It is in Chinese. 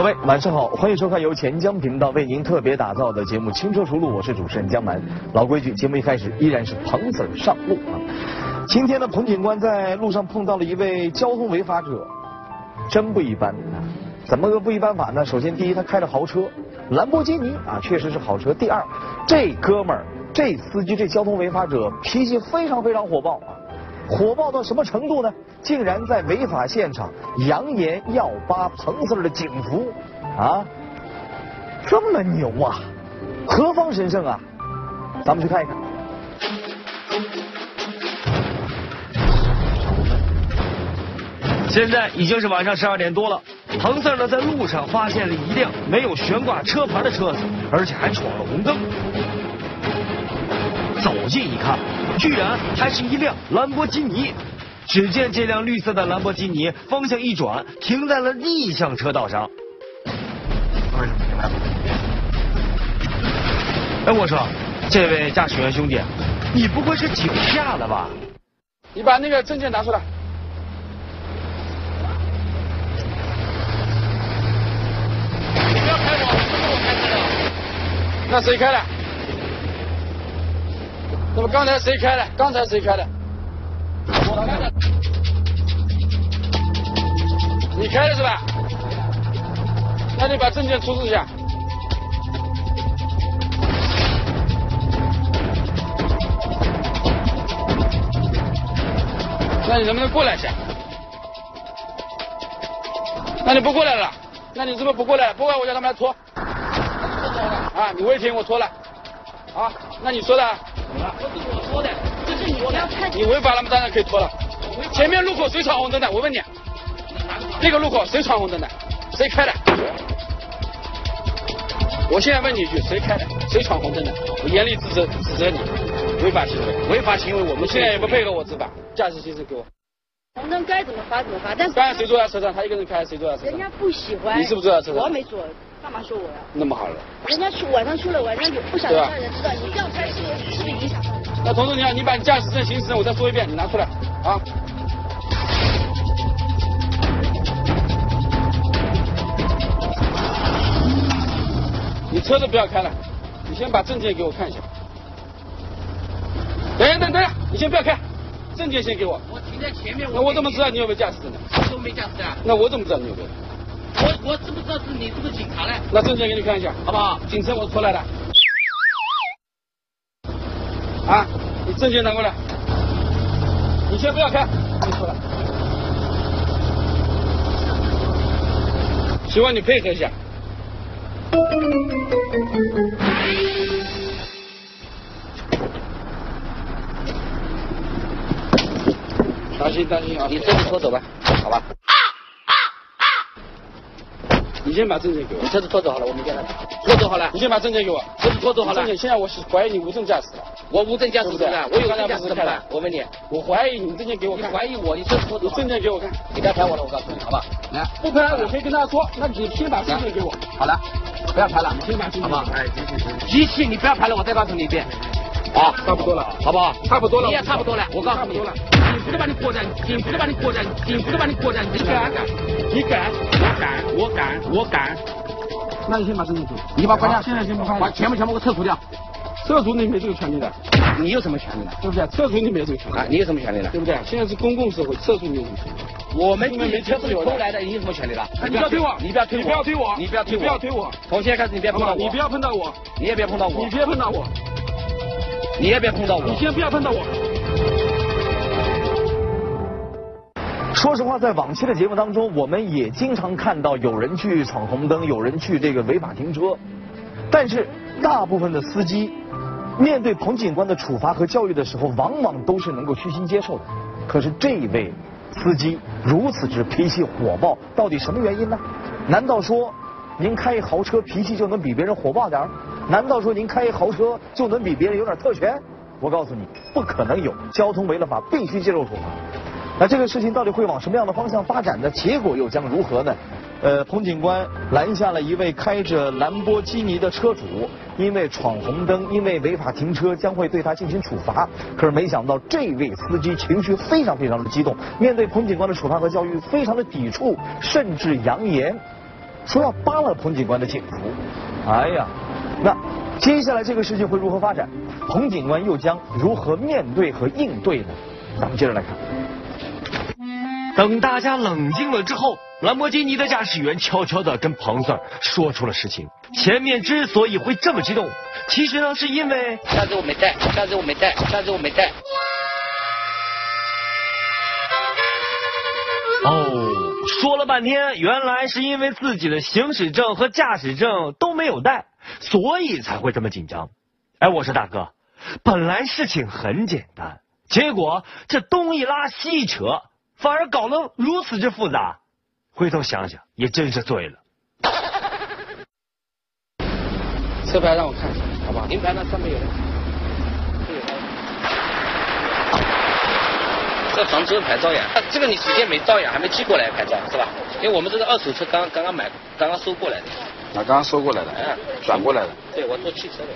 各位晚上好，欢迎收看由钱江频道为您特别打造的节目《轻车熟路》，我是主持人江南。老规矩，节目一开始依然是彭子上路啊。今天呢，彭警官在路上碰到了一位交通违法者，真不一般啊！怎么个不一般法呢？首先，第一，他开着豪车，兰博基尼啊，确实是好车。第二，这哥们儿，这司机，这交通违法者脾气非常非常火爆啊！火爆到什么程度呢？竟然在违法现场扬言要扒彭 Sir 的警服啊！这么牛啊！何方神圣啊？咱们去看一看。现在已经是晚上十二点多了，彭 Sir 呢在路上发现了一辆没有悬挂车牌的车子，而且还闯了红灯。走近一看，居然还是一辆兰博基尼。只见这辆绿色的兰博基尼方向一转，停在了逆向车道上。为什么停在哎，我说，这位驾驶员兄弟，你不会是酒驾了吧？你把那个证件拿出来。你不要开我，不是我开车的。那谁开的？那么刚才谁开的？刚才谁开的？我开的。你开的是吧？那你把证件出示一下。那你能不能过来一下？那你不过来了？那你怎么不过来？不过来我叫他们来拖。啊，你违停我拖了。啊，那你说的？我说的，这是你不要看。你违法了吗？当然可以拖了。前面路口谁闯红灯的？我问你，那个路口谁闯红灯的？谁开的？我现在问你一句，谁开的？谁闯红灯的？我严厉指责指责你，违法行为，违法行为我们现在也不配合我执法，驾驶行驶给我。红灯该怎么罚怎么罚，但是刚才谁坐在车上？他一个人开，谁坐在车上？人家不喜欢。你是不是坐在车上？我没坐，干嘛说我呀？那么好了。人家出晚上出了，晚上有不想让人知道，你这样开是不是是不是影响到人？那彤彤你好，你把你驾驶证、行驶证我再说一遍，你拿出来啊。你车子不要开了，你先把证件给我看一下。等一下，等等下，你先不要开，证件先给我。我停在前面，那我怎么知道你有没有驾驶证呢？都没驾驶证。那我怎么知道你有没有？我我知不知道是你是不是警察嘞？那证件给你看一下，好不好？警车我出来的。啊，你证件拿过来。你先不要开，你出来。希望你配合一下。当心当心啊！你自己拖走吧，好吧？你先把证件给我你。车子拖走好了，我们见他。拖走好了你，先把证件给我。车子拖走好了证。件，现在我是怀疑你无证驾驶了。我无证驾驶怎么办？我有证驾驶怎么不是开了？办我问你，我怀疑你证件给我你看。怀疑我，你车子拖走你。证件给我看。你不要拍我了，我告诉你，好吧？来，不拍我可以跟他说，那你先把证件给我。好了，不要拍了，先把证件给我？？哎，行行行。机器你不要拍了，我再告诉你一遍。啊，差不多了，好不好？差不多了。你也差不多了，我告诉你，差不多了。警服都把你裹在，警服都把你裹在，警服都把你裹在，你敢敢？你敢？我敢，我敢，我敢。那你先把证件给我。你把关掉，现在先不放把全部全部给我撤除掉。撤除你没这个权利的，你有什么权利呢？对不对？撤除你没这个权利啊，，你有什么权利呢？对不对？现在是公共社会，撤除你有什么权利？我们你们没车子偷来的，你有什么权利了？哎你不要推我你不要推我，你不要推我你不要推我，你不要推我。从现在开始，你别碰到我，你不要碰到我，你也别碰到我你，别碰到我，你也别碰到我。你先不要碰到我。说实话，在往期的节目当中，我们也经常看到有人去闯红灯，有人去这个违法停车，但是大部分的司机面对彭警官的处罚和教育的时候，往往都是能够虚心接受的。可是这一位司机如此之脾气火爆，到底什么原因呢？难道说您开一豪车脾气就能比别人火爆点儿？难道说您开一豪车就能比别人有点特权？我告诉你，不可能有。交通违了法，必须接受处罚。那这个事情到底会往什么样的方向发展呢？结果又将如何呢？呃，彭警官拦下了一位开着兰博基尼的车主，因为闯红灯，因为违法停车，将会对他进行处罚。可是没想到，这位司机情绪非常非常的激动，面对彭警官的处罚和教育，非常的抵触，甚至扬言说要扒了彭警官的警服。哎呀，那接下来这个事情会如何发展？彭警官又将如何面对和应对呢？咱们接着来看。等大家冷静了之后，兰博基尼的驾驶员悄悄地跟彭 Sir 说出了实情。前面之所以会这么激动，其实呢是因为下次我没带，下次我没带，下次我没带。哦，说了半天，原来是因为自己的行驶证和驾驶证都没有带，所以才会这么紧张。哎，我说大哥，本来事情很简单，结果这东一拉西一扯，反而搞得如此之复杂。回头想想，也真是醉了。车牌让我看一下，好不好？临牌那上面有人。这房车牌照呀，这个你时间没到呀，还没寄过来牌照是吧？因为我们这个二手车刚刚刚买，刚刚收过来的。他，刚刚收过来的，转过来的。对，我坐汽车的。